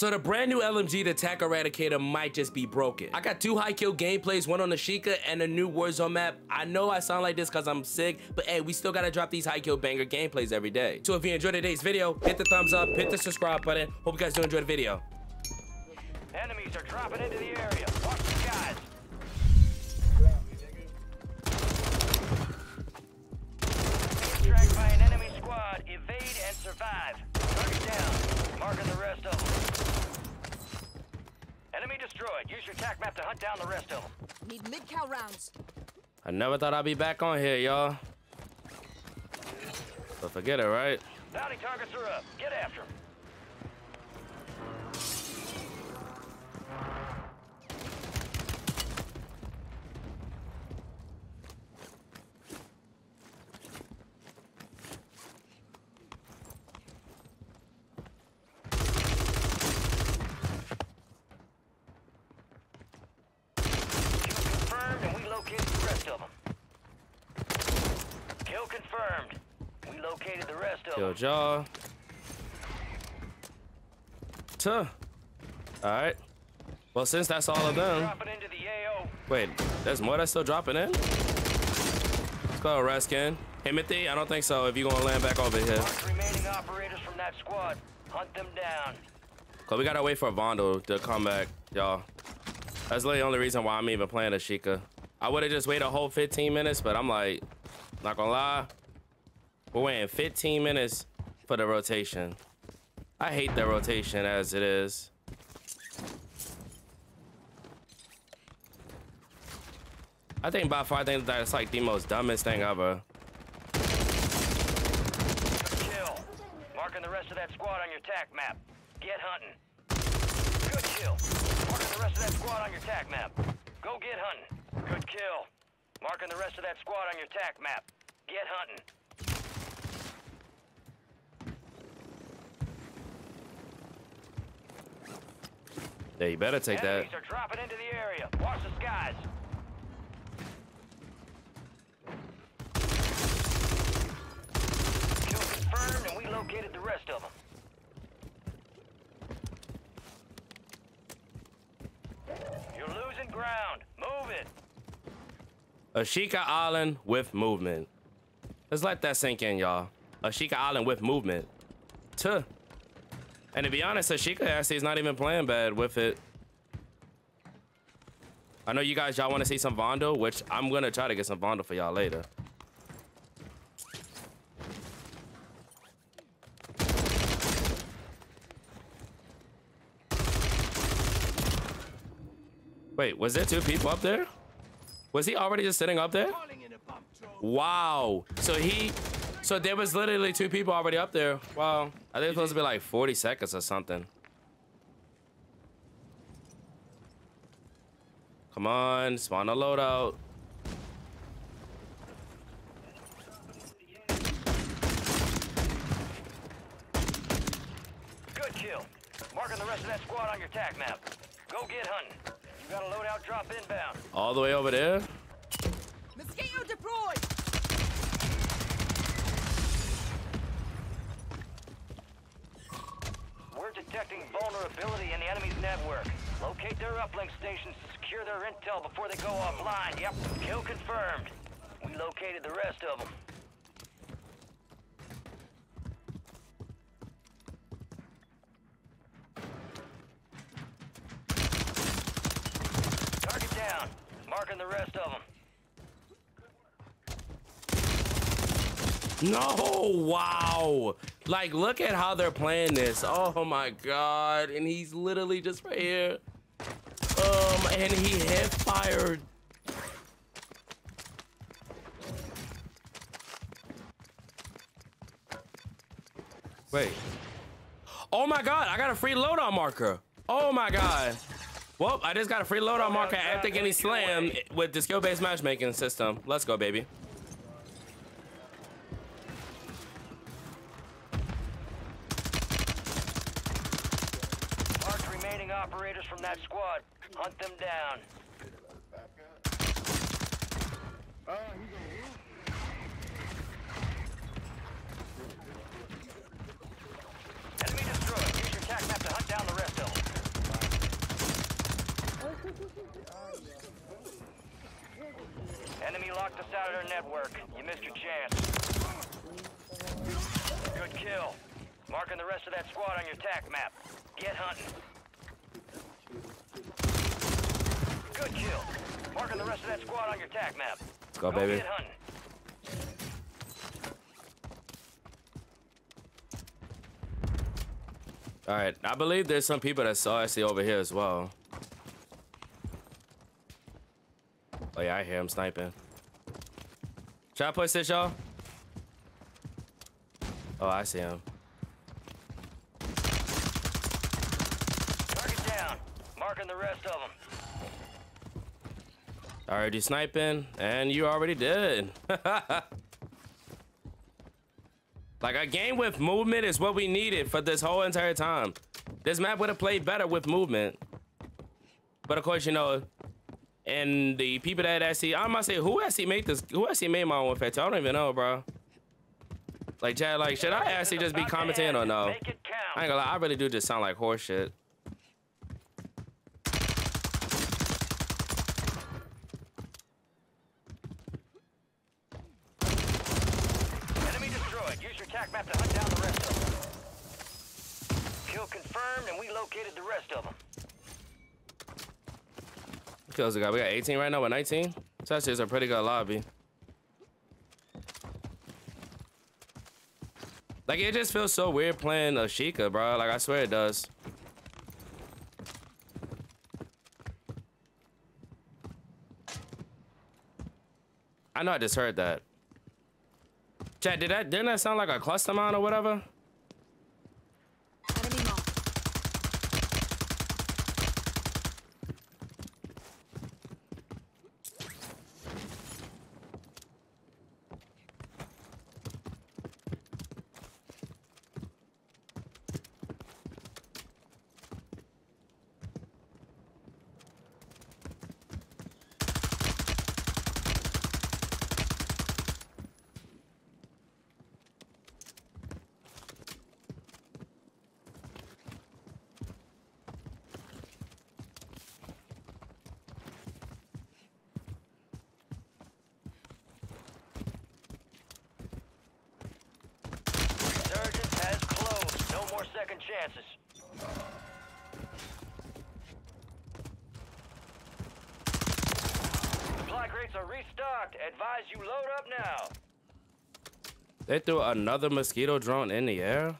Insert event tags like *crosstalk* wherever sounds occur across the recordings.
So the brand new LMG, the TAQ Eradicator, might just be broken. I got two high kill gameplays, one on the Ashika and a new Warzone map. I know I sound like this because I'm sick, but hey, we still gotta drop these high kill banger gameplays every day. So if you enjoyed today's video, hit the thumbs up, hit the subscribe button. Hope you guys do enjoy the video. Enemies are dropping into the area. Watch the skies. Tracked by an enemy squad. Evade and survive. Target down. Marking the rest of them. Enemy destroyed. Use your tac map to hunt down the rest of them. Need mid-cow rounds. I never thought I'd be back on here, y'all. But forget it, right? Bounty targets are up. Get after them. confirmed and we located the rest of them. Kill confirmed. We located the rest of them. Killed y'all. Tuh. Alright. Well, since that's all of them. The Wait, there's more that's still dropping in? Let's go, Raskin. Timothy? I don't think so if you're gonna land back over here. Remaining operators from that squad. Hunt them down. Cause we gotta wait for Vondel to come back, y'all. That's literally the only reason why I'm even playing Ashika. I would've just waited a whole 15 minutes, but I'm like, not gonna lie. We're waiting 15 minutes for the rotation. I hate the rotation as it is. I think by far, I think that's like the most dumbest thing ever. Kill. Marking the rest of that squad on your tac map. Get hunting. Good kill. Marking the rest of that squad on your tac map. Go get hunting. Good kill. Marking the rest of that squad on your tac map. Get hunting. Yeah, you better take that. Are dropping into the area. Watch the skies. Kill confirmed, and we located the rest of them. You're losing ground. Move it. Ashika Island with movement. Let's let that sink in, y'all. Ashika Island with movement. Tuh. And to be honest, Ashika actually is not even playing bad with it. I know you guys, y'all want to see some Vondel, which I'm going to try to get some Vondel for y'all later. Wait, was there two people up there? Was he already just sitting up there? Wow. So he, so there was literally two people already up there. Wow. I think it's supposed to be like 40 seconds or something. Come on, spawn a loadout. Good kill. Marking the rest of that squad on your tac map. Go get hunting. You got a loadout drop inbound. All the way over there. Mosquito deployed. We're detecting vulnerability in the enemy's network. Uplink stations to secure their intel before they go offline. Yep, kill confirmed. We located the rest of them. Target down. Marking the rest of them. No, wow. Like, look at how they're playing this. Oh my God. And he's literally just right here. Um, and he hit fired. Wait. Oh my God, I got a free loadout marker. Oh my God. Well, I just got a free loadout marker after getting slammed with the skill-based matchmaking system. Let's go, baby. Marked remaining operators from that squad. Hunt them down. Oh, he's on. Enemy destroyed. Use your tac map to hunt down the rest of them. Enemy locked us out of their network. You missed your chance. Good kill. Marking the rest of that squad on your tac map. Get hunting. Good kill. Marking the rest of that squad on your tac map. Let's go, baby. All right, I believe there's some people that saw SC over here as well. Oh yeah, I hear him sniping. Should I push this, y'all? Oh, I see him. Target down. Marking the rest of them. Already sniping, and you already did. *laughs* like a game with movement is what we needed for this whole entire time. This map would have played better with movement. But of course, you know, and the people that actually, I'm gonna say, who actually made this? Who actually made my own factor? I don't even know, bro. Like, Chad, like, should I actually just be commenting or no? I ain't gonna lie, I really do just sound like horse shit. Enemy destroyed. Use your tac map to hunt down the rest of them. Kill confirmed, and we located the rest of them. Kills we got? We got 18 right now with 19. So that's just a pretty good lobby. Like it just feels so weird playing Ashika, bro. Like I swear it does. I know I just heard that. Chad, did that didn't that sound like a cluster mine or whatever? Enemy marked. Resurgence has closed. No more second chances. Supply crates are restocked. Advise you load up now. They threw another mosquito drone in the air.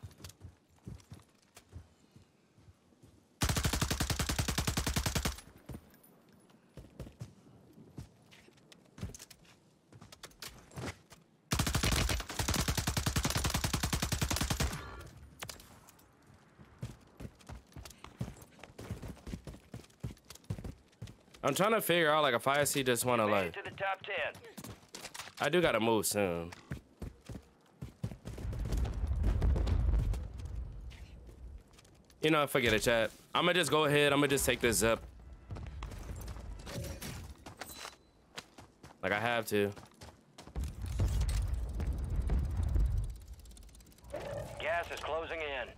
I'm trying to figure out like if I see just want to like to the top 10. I do gotta move soon. You know, I forget it, chat. I'm gonna just go ahead. I'm gonna just take this zip. Like I have to. Gas is closing in.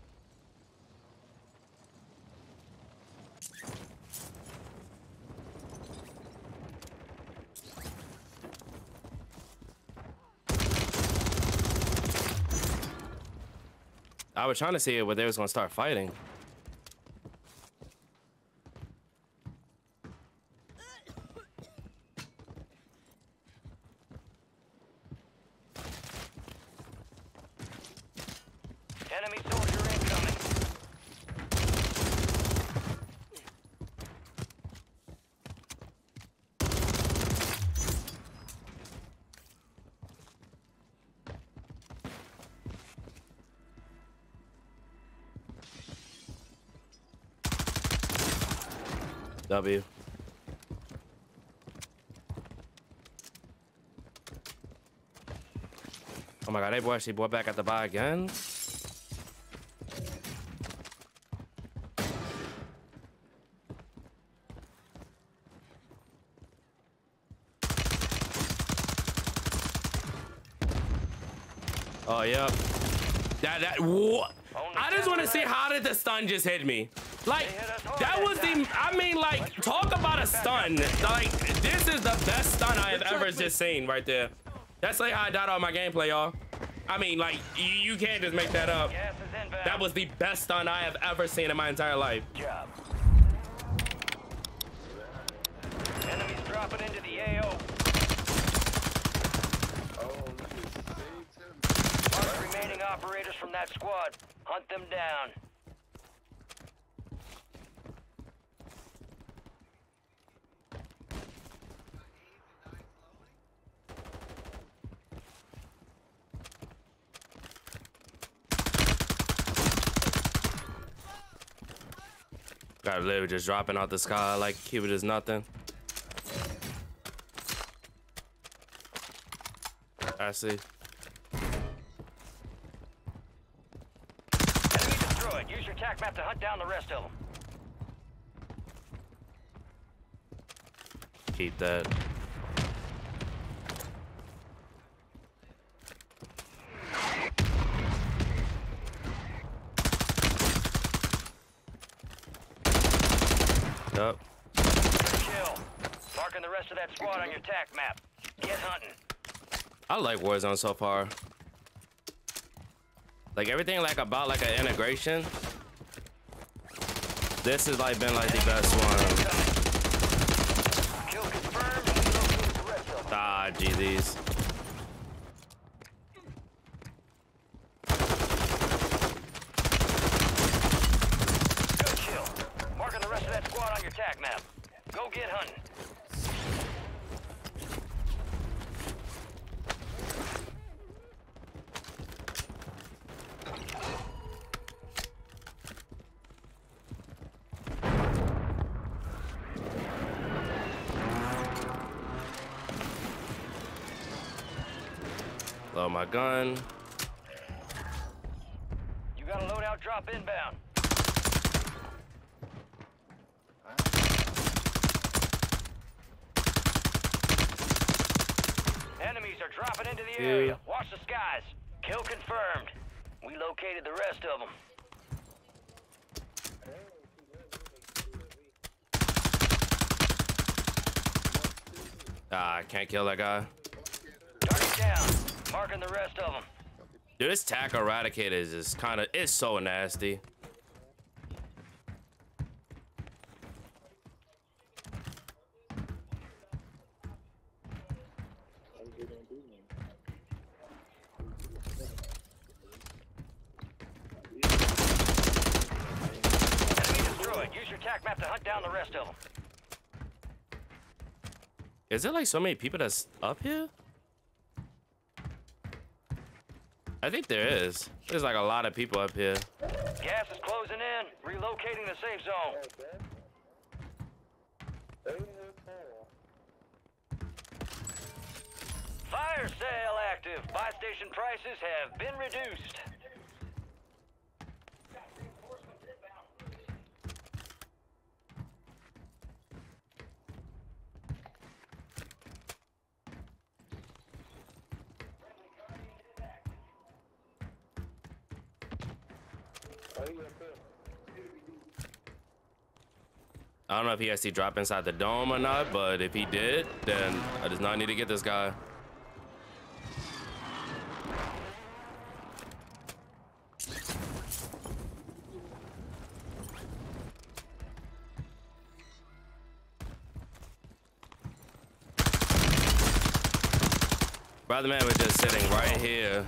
Was trying to see where they was gonna start fighting. Enemy incoming. W. Oh my god, they boy actually bought back at the bar again. Oh yeah. That that what? I just want to see how did the stun just hit me? Like, that was the, I mean, like, talk about a stun. Like, this is the best stun I have ever just seen right there. That's like how I died on my gameplay, y'all. I mean, like, you, can't just make that up. That was the best stun I have ever seen in my entire life. Enemies dropping into the AO. Remaining operators from that squad. Hunt them down. Got literally just dropping out the sky like Cupid is nothing. I see. Enemy destroyed. Use your tac map to hunt down the rest of them. Keep that. Kill. Marking the rest of that squad on your tac map. Get hunting. I like Warzone so far. Like everything like about like an integration. This has like been like the best one. Kill confirmed. and locate the rest of them. Ah, GDs. Good kill. Marking the rest of that squad on your tac map. Go get hunting. Load my gun. You got a loadout drop inbound. Enemies are dropping into the Yeah. Area. Watch the skies. Kill confirmed. We located the rest of them. Ah, I can't kill that guy. Target down. Marking the rest of them. Dude, this TAQ eradicator is just kind of, it's so nasty. Enemy destroyed. Use your tac map to hunt down the rest of them. Is there like so many people that's up here? I think there is. There's like a lot of people up here. Gas is closing in. Relocating the safe zone. Fire sale active. Buy station prices have been reduced. I don't know if he has to drop inside the dome or not, but if he did, then I does not need to get this guy. Brother man was just sitting right here.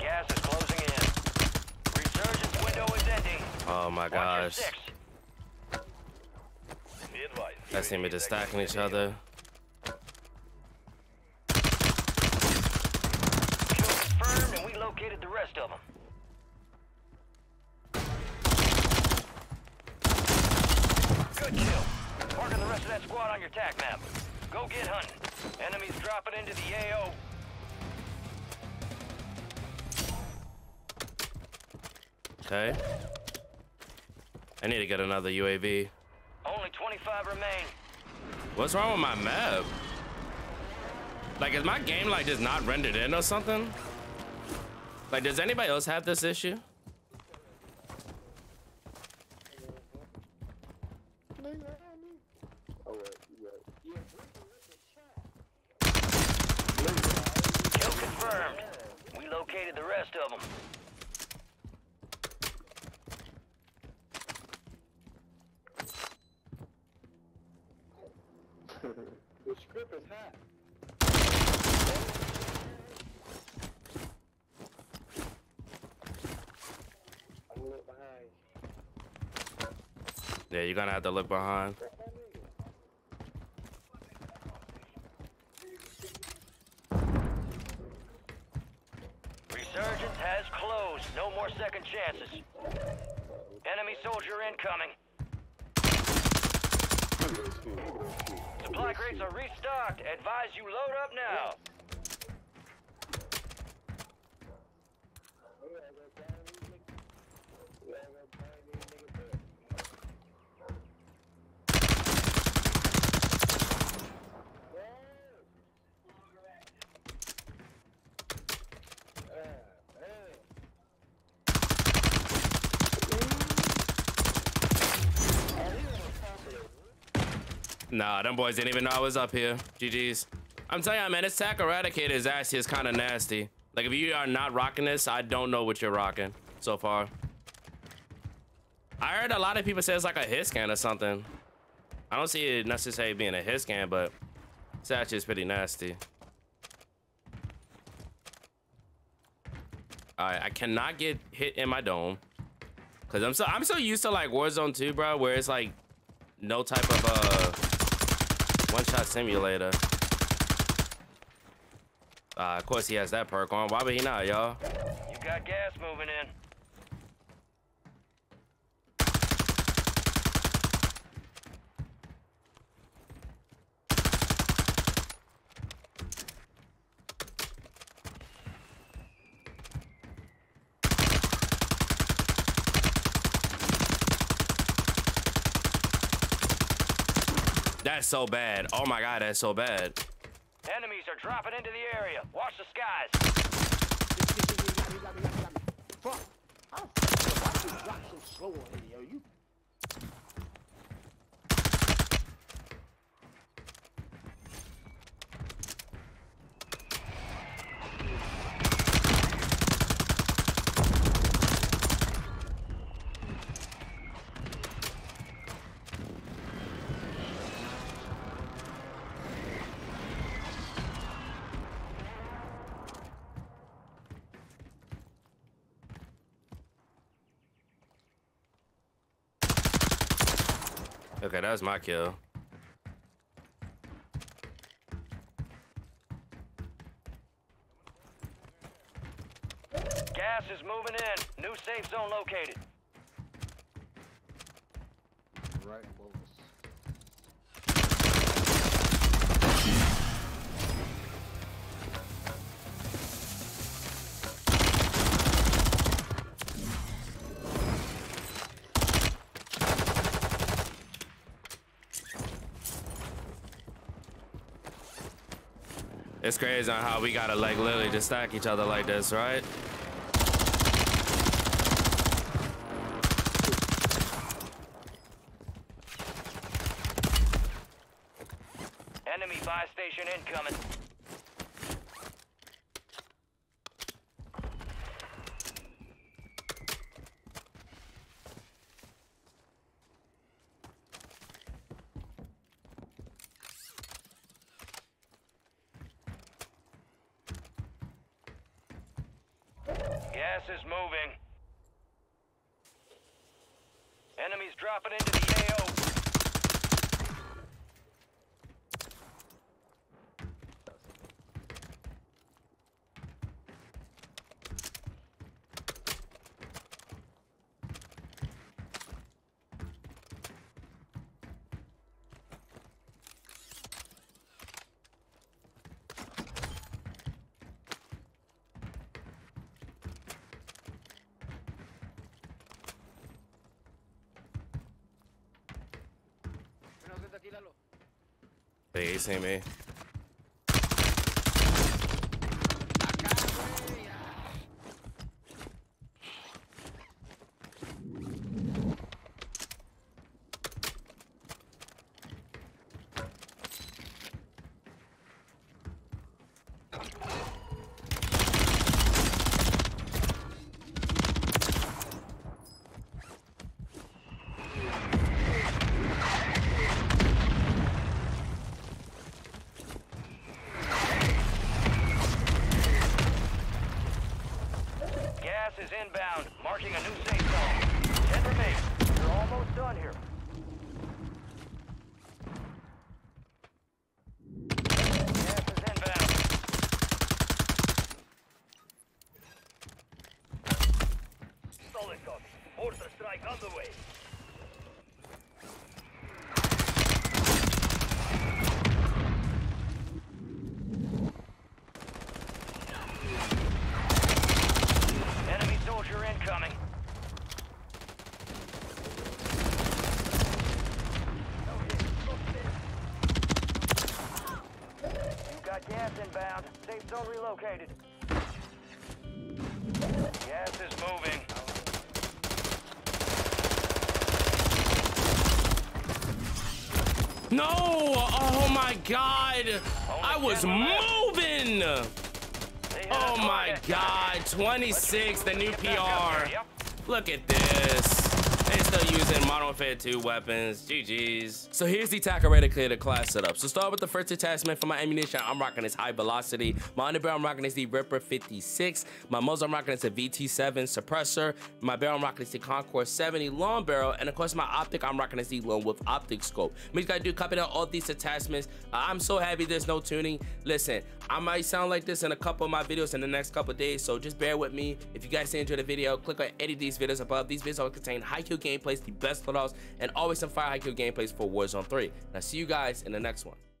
Gas is closing in. Resurgence window is ending. Oh my gosh. That seem to be stacking each other. Confirmed, and we located the rest of them. Good kill. Marking the rest of that squad on your map. Go get hunting. Enemies dropping into the AO. Okay. I need to get another UAV. Only 25 remain. What's wrong with my map? Like, is my game like just not rendered in or something? Like, does anybody else have this issue? Kill confirmed. We located the rest of them. The script is hot. I'm gonna look behind. Yeah, you're gonna have to look behind. Resurgence has closed. No more second chances. Enemy soldier incoming. Supply crates are restocked. Advise you load up now. Nah, them boys didn't even know I was up here. GG's. I'm telling you, man, this eradicator is actually is kind of nasty. Like, if you are not rocking this, I don't know what you're rocking so far. I heard a lot of people say it's like a hit scan or something. I don't see it necessarily being a hit scan, but it's actually is pretty nasty. Alright, I cannot get hit in my dome. Cause I'm so I'm so used to like Warzone 2, bro, where it's like no type of uh simulator. Uh, of course he has that perk on. Why would he not, y'all? You got gas moving in. That's so bad. Oh my god, that's so bad. Enemies are dropping into the area. Watch the skies. *laughs* Fuck. How the fuck why you drop so slow on here, yo? You Okay, that was my kill. Gas is moving in. New safe zone located. It's crazy on how we gotta like literally just stack each other like this, right? Enemy buy station incoming. Gas is moving. Enemies dropping into the AO. Hey, you me? Gas is inbound, marking a new safe zone. Ten remain. You're almost done here. Gas is inbound. Solid copy. Mortar strike on the way. Enemy soldier incoming. You got gas inbound. Safe zone relocated. No! Oh my god! I was moving! Oh my god, 26, the new Get back up there, PR. Yep. Look at this. Still using Modern Warfare 2 weapons. GG's. So here's the TAQ Eradicator the class setup. So start with the first attachment for my ammunition. I'm rocking this high velocity. My underbarrel I'm rocking is the Ripper 56. My muzzle I'm rocking is the VT7 suppressor. My barrel I'm rocking is the Concord 70 long barrel. And of course my optic I'm rocking is the Lone Wolf optic scope. What you gotta do, copy down all these attachments. Uh, I'm so happy there's no tuning. Listen, I might sound like this in a couple of my videos in the next couple days. So just bear with me. If you guys enjoyed the video, click on any of these videos above. These videos all contain high kill gameplays, the best loadouts, and always some fire high kill gameplays for Warzone 3. Now see you guys in the next one.